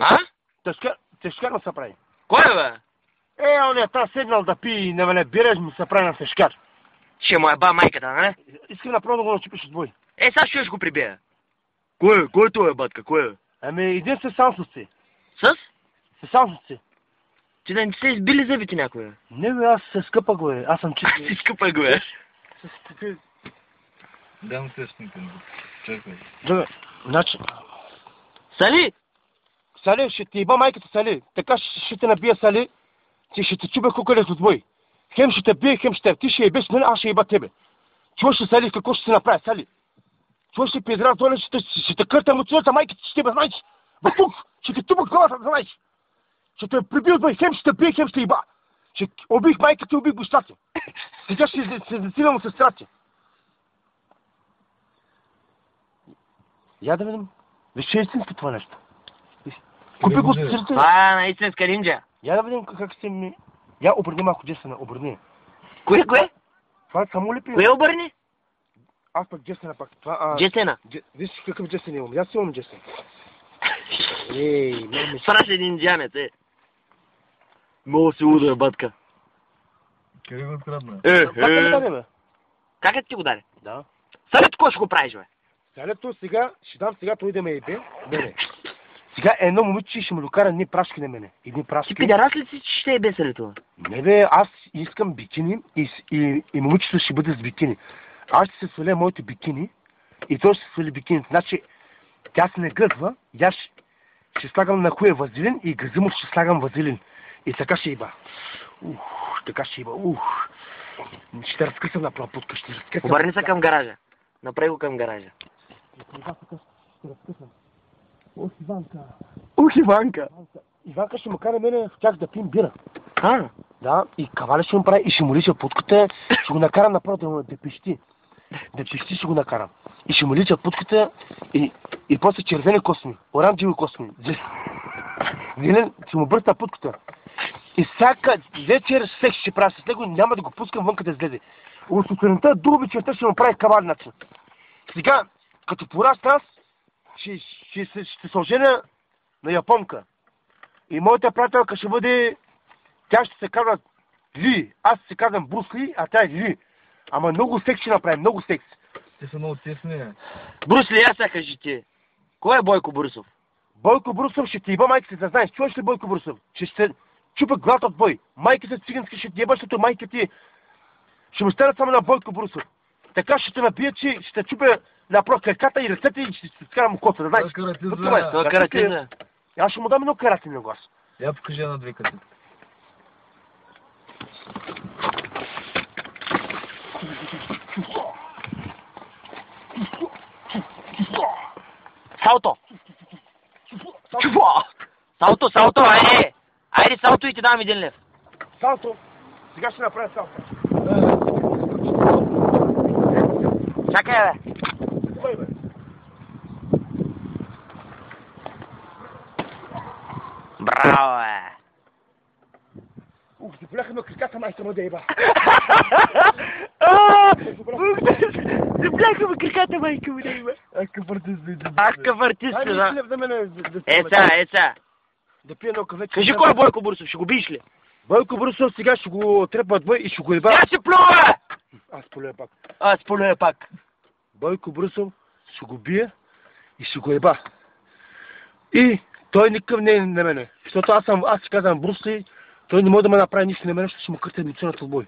А? Тежка, тежкар му се прави. Кой е, бе? Е, он е там седнал да пи и на мене биреш му се прави на тежкар. Ще му е ба майката, не? Искам направо да го начупиш от бой. Е, сега ще го прибия. Кой е? Кой е той, батка? Кой е? Ами, един се с си. С? Се с си. Ти да не се избили зъбите някой? Не бе, аз се скъпа го е. Аз съм чист. Си скъпа го е. Дам течника. Чакай. Добре, значи, Сали! Сали, ще ти иба майката Сали. Така ще, ще те набия Сали, че ще те чубя кукалет от бой. Хем ще те бие, хем ще. Ти ще ебеш мен, аз ще еба тебе. Чуваш ли Сали какво ще се направи, Сали? Чуваш ли педра, той ще, ще те къртам от цялата майката, ще те знаеш. В тук, ще те тупа главата, знаеш. Ще те прибил бой, хем ще те бие, хем ще еба. Ще убих майката и убих баща ти. Сега ще се- засилям сестра ти. Я да видим. Виж, е истинско това нещо. Купи го Ниндзя. сирта. Това е на истинска нинджа. Я да видим как се ми... Я обърни малко Джесена, обърни. Кое, кое? Това е само ли пи? Кое обърни? Аз пък Джесена пак. Това, а... Джесена. Дже- Виж какъв Джесен имам. Аз имам Джесен. Ей, ме ми Страшен индианец, е. Много се удая, батка. Къде го открадна? Е, бе? Как е ти го даде? Да. Салет, какво ще го правиш, бе? Салето сега, ще дам сега той да ме ебе. Мене. Сега едно момиче ще му докара едни прашки на мене. Едни Ти прашки. пидерас ли си, че ще е без салето? Не бе, аз искам бикини и, и, и момичето ще бъде с бикини. Аз ще се сваля моите бикини и той ще се свали бикини. Значи, тя се не гъзва и аз ще, ще слагам на хуя вазилин и гъза му ще слагам вазилин. И така ще иба. Ух, така ще иба. Ух. Ще разкъсам направо путка, ще разкъсам. Обърни се към гаража. Направи го към гаража. Ох, Иванка. Ух, Иванка. Иванка ще ме кара мене в тях да пим бира. А, Да, и каваля ще му прави и ще му лича путката, ще го накарам направо да, му- да пищи. Да пищи ще го накарам. И ще му лича путката и, и после червени косми, оранжеви косми. зе- Зелен, ще му бръсна путката. И всяка вечер секс ще правя с него, няма да го пускам вънка да излезе. От сутринта до вечерта ще му прави кавали начин. Сега, като порасна аз, ще, ще, ще, ще се оженя на японка. И моята приятелка ще бъде тя ще се казва Ли. Аз се казвам Брус Ли, а тя е Ли. Ама много секс ще направим, много секс. Те са много тесни. Брус ли, аз сега кажи ти. Кой е Бойко Борисов? Бойко Брусов ще ти еба майката, да знаеш. Чуваш ли Бойко Брусов? Ще се чупа главата от бой. Майката циганска ще ти еба, защото майка ти ще му станат само на Бойко Брусов. Така ще те набия, че ще чупя направо краката и ръцете и ще се скарам косата, да знаеш. Това е каратиза. Това е. Каратина. Аз ще му дам едно карате на глас. Я покажи една две като. Салто! Чува! Салто, салто, айде! Айде салто и ти дам един лев. Салто. Сега ще направя салто. Чакай, бе. Кой бе? Браво, бе. Ух, заболяха ме краката, майка му да еба. Забляха ме краката, майка ми да има. Ака партизми. Ах, какъв артист Дай си, ми да. мене да, да, Е, е, да пия едно кафе. Кажи кой е Бойко Борисов, ще го биеш ли? Бойко Борисов сега ще го трепа отбой и ще го еба. Сега ще плюва! Аз полюя пак. Аз полюя пак. Бойко Борисов ще го бие и ще го еба. И той никакъв не е на мене. Защото аз съм, аз си казвам Брусли, той не може да ме направи нищо на мен, защото ще му къртя лицето от бой.